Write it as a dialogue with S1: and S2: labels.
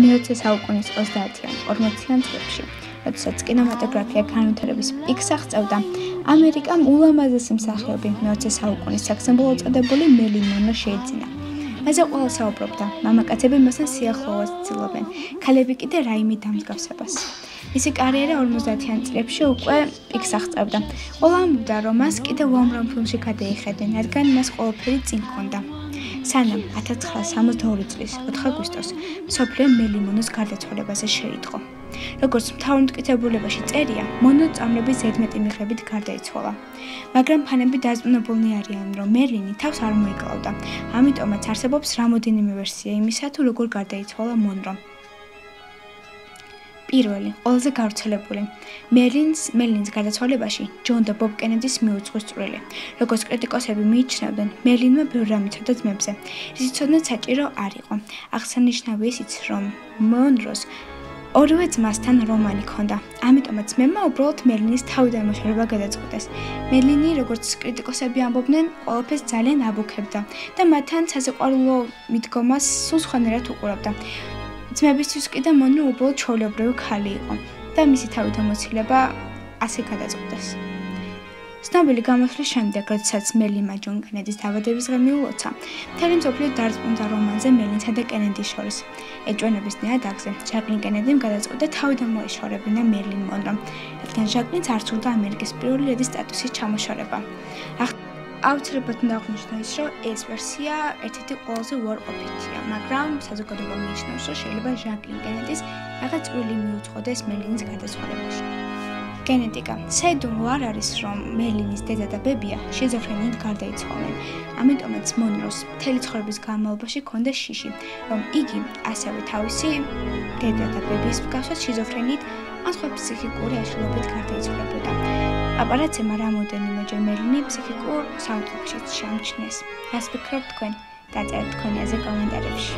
S1: მე-20 საუკუნის 30-იან 40-იან წლებში, როდესაც კინემატოგრაფია განვითარების პიკს აღწევდა, ამერიკამ ულამაზესი მსახიობი მე-20 საუკუნის საქსიმბოლო წოდებული მერლინ მონრო შეიძინა. მასე ყველა საუბრობდა, მამაკაცები მასთან სიახლოვეს ცდილობენ, ქალები კიდე რაიმე დამსგავსებას. მისი კარიერა 50-იან წლებში უკვე პიკს აღწევდა. ყველა ამბობდა, რომ მას კიდე უამრავ ფილმში გადაიხედენ, რადგან მას ყველაფერი წინ ჰქონდა. სანამ 1962 წლის 4 აგვისტოს სოფლიო მელიმონოს გარდაცვალებაზე შეიტყო. როგორც მთავარ მტკიცებულებაში წერია, მონო წამლების ზედმეტი მიღებით გარდაიცვალა. მაგრამ ფანები დაზმუნებულნი არიან, რომ მერლინი თავს არ მოიკლავდა. ამიტომაც არსებობს რამოდენიმე ვერსია იმისა, თუ როგორ გარდაიცვალა მონრო. პირველი, ყველაზე გავრცელებული. მერლინს, მერლინს გარდაცვალებაში ჯონ და ბობ კენედის მიუძღვის წვრილი. როგორც კრიტიკოსები მიიჩნევდნენ, მერლინმა ბევრ რამ იცოდა ძმებზე. ისიც ცოდნად საჭირო არ იყო. აღსანიშნავია ისიც, რომ მონროს ორივე ძმასთან რომანი ჰქონდა. ამიტომაც მემა უბრალოდ მერლინის თავიდან მოშორება გადაწყვიტეს. მერლინი, როგორც კრიტიკოსები ამბობდნენ, ყოველფერს ძალიან აბუქებდა და მათთან საზეყვარულო მიდგომას სულ სხვანაირად უყურებდა. ძმებისთვის კიდე მონო უბრალოდ ჩოვლებრივი ხალი იყო და მისი თავით ამოცილება ასე გადაწყვეტეს. ცნობილი გამოსვლის შემდეგ, როდესაც მელიმა ჯონ კენედის დაბადების დღე მიულოცა, მთელი მსოფლიო დარწმუნდა რომანზე მელინსა და კენედის შორის. ეჭვენების ნიადაგზე, ჯაკლინ კენედიმ გადაწყვიტა თავიდან მოეშორებინა მერლინ მონრო, რადგან ჯაკლინს არ სურდა ამერიკის პირველი ლედის სტატუსის ჩამოშორება. აუცილებლად უნდა აღნიშნო ის, რომ ეს ვერსია ერთ-ერთი ყველაზე უარყოფითია, მაგრამ საზოგადოება მიიჩნევს, რომ შეიძლება ჟაკლინ კენედის რაღაც წვლილი მიუძღოდეს მელინის გადასხმებაში. გენეტიკა. საიდუმლო არ არის, რომ მელინის დედა და ბებია შიზოფრენიით გარდაიცვალნენ. ამიტომაც მონროს მთელი ცხოვრების განმავლობაში ჰქონდა შიში, რომ იგი ასევე თავისი დედა და ბებიის მსგავსად შიზოფრენიით ან სხვა ფსიქიკური აშლილობით გარდაიცვალებოდა. აპარატემა რამოდენიმე ჯერმელინი ფსიქიკურ საუნდტრეკშიც შემჩნეს. რას ფიქრობთ თქვენ? დაწერთ თქვენი აზრი კომენტარებში.